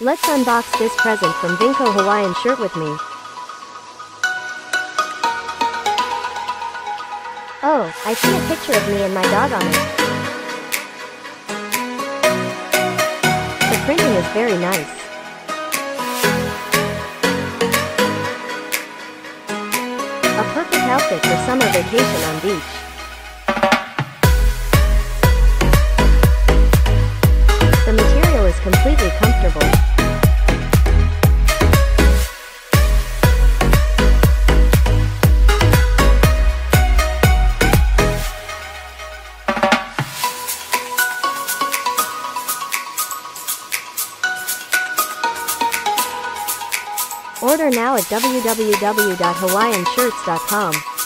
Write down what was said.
Let's unbox this present from Vinco Hawaiian shirt with me. Oh, I see a picture of me and my dog on it. The printing is very nice. A perfect outfit for summer vacation on beach. Order now at www.hawaiianshirts.com.